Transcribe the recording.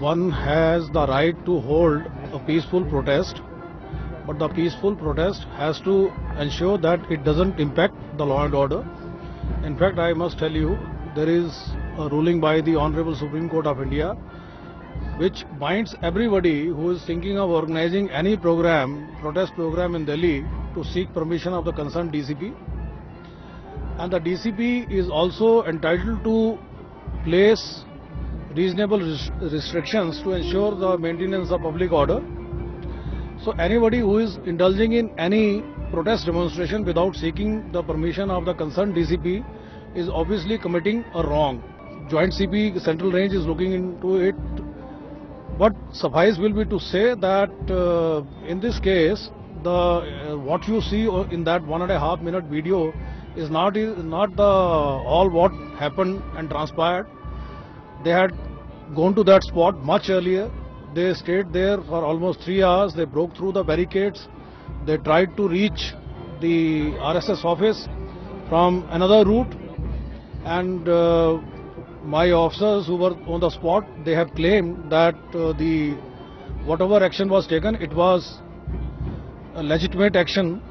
One has the right to hold a peaceful protest, but the peaceful protest has to ensure that it doesn't impact the law and order. In fact, I must tell you, there is a ruling by the Honorable Supreme Court of India which binds everybody who is thinking of organizing any program, protest program in Delhi to seek permission of the concerned DCP. And the DCP is also entitled to place reasonable res- restrictions to ensure the maintenance of public order. So anybody who is indulging in any protest demonstration without seeking the permission of the concerned DCP is obviously committing a wrong. Joint CP Central Range is looking into it. But suffice will be to say that uh, in this case, the uh, what you see in that one and a half minute video is not is not the all what happened and transpired. They had gone to that spot much earlier. They stayed there for almost three hours. They broke through the barricades. They tried to reach the RSS office from another route. And uh, my officers who were on the spot, they have claimed that uh, the whatever action was taken, it was a legitimate action